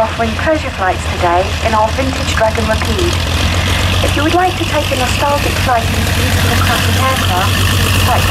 are offering pleasure flights today in our vintage Dragon Rapide. If you would like to take a nostalgic flight in this beautiful classic aircraft, like